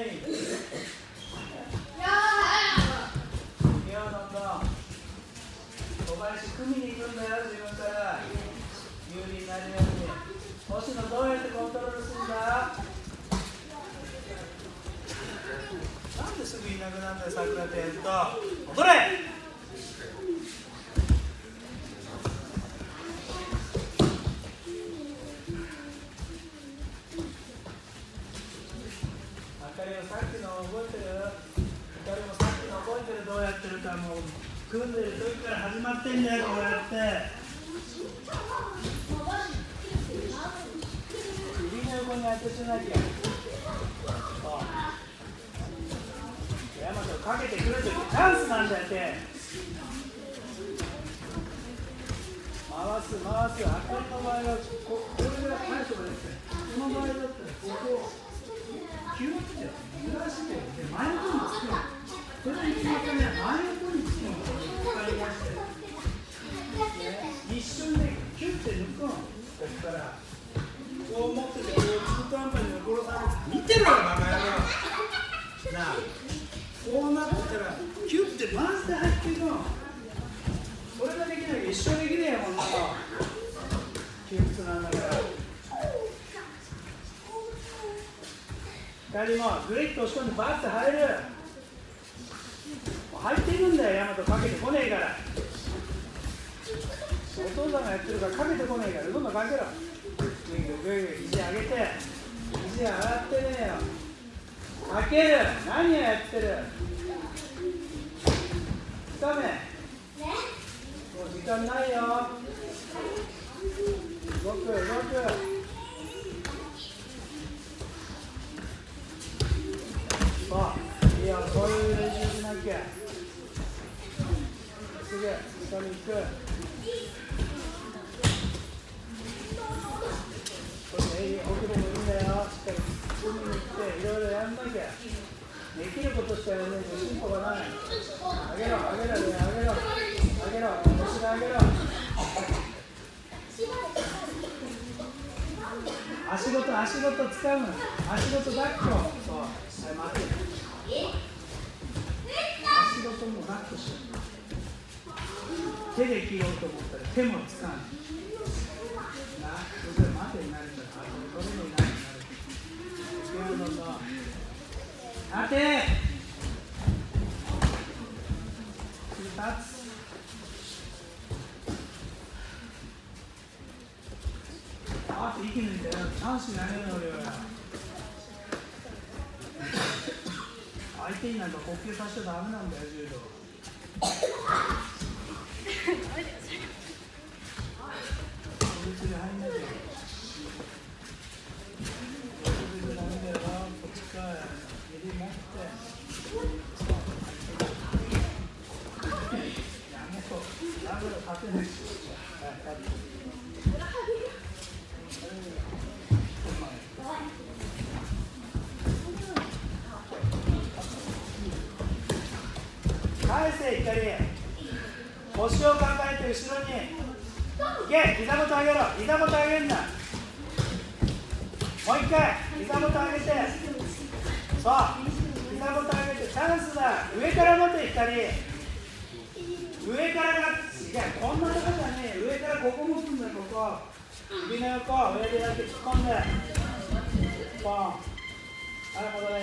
イいくよどんどん小林組みに行くら有利になるように星野どうやってコントロールするんですぐいなくなるんだよ桜店と。戻れ！さっきの覚えてる二人もさっきの覚えてるどうやってるかもう組んでる時から始まってんだよこうやって。指の横に当てしなきゃそうヤマトかけてくるときチャンスなんだって回す回す。赤の場合はここれぐらい返すとですねこの場合だったらここ。て揺らしてで前の方につくのそれは一番ね前の方につくの使いまして一瞬でキュッて抜くのここからこう持っててこう中途半端に殺されて見てろよバカ野郎なあ。こうなったらキュッて回して入っていくのそれができなきゃ一生できねえよこんなの窮屈なんだから二人もグリッと押し込んでバッて入る。入っているんだよヤマト。かけてこねえから。お父さんがやってるからかけてこねえからどんどんかけろ。ぐいぐいぐいぐい肘上げて。肘上がってねえよ。かける。何をやってる。つかめ。もう時間ないよ。動く動く。そういいよそういう練習しなきゃすぐ下に行くこれいい奥でもいいんだよしっかり海に行っていろいろやんなきゃできることしかやらないと進歩がないあげろあげろ上あげろあげろ腰があげろ足ごと足ごと使うの。足ごと抱っこ。そう。足ごとも抱っこしよう手で切ろうと思ったら手もつかないなそれ待てになる。んだからこれになるんだいくよどうぞ立て立つあって息抜いてチャンスになれるの俺相手になんか呼吸させちゃダメなんだよ柔道。入ん返せ怒り腰を抱えて後ろに。いけ膝元上げろ。膝元上げんな。もう一回膝元上げて。そう。膝元上げて。チャンスだ。上から持って光上からがいやこんなとこじゃねえ。上からここ持つんだ。ここ。首の横。上でだけ突っ込んで。ポン。はい戻れ